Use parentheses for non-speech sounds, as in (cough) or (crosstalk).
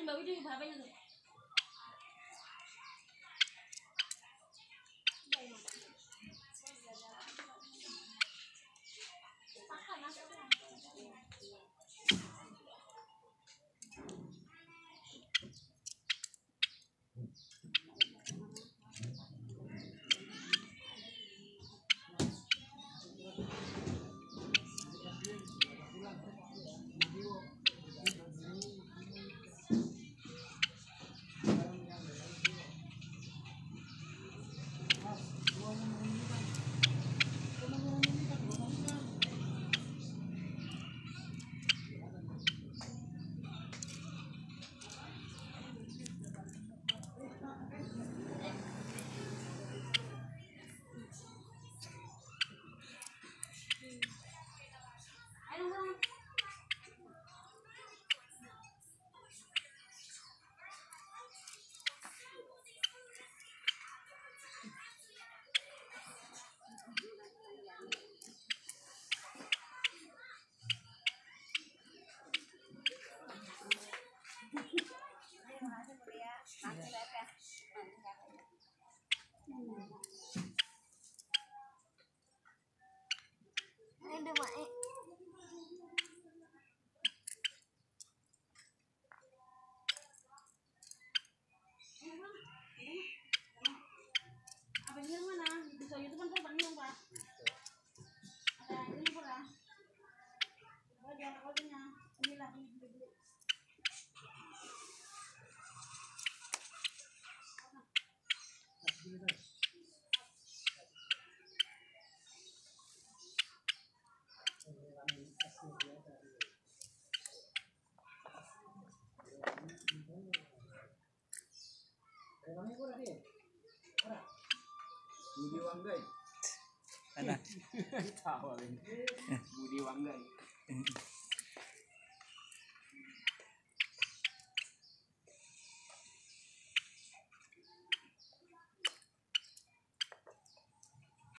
你买回去你还背着呢。Budi Wanggai. Ada. (laughs) Tahu ini. (laughs) Budi Wanggai. Eh.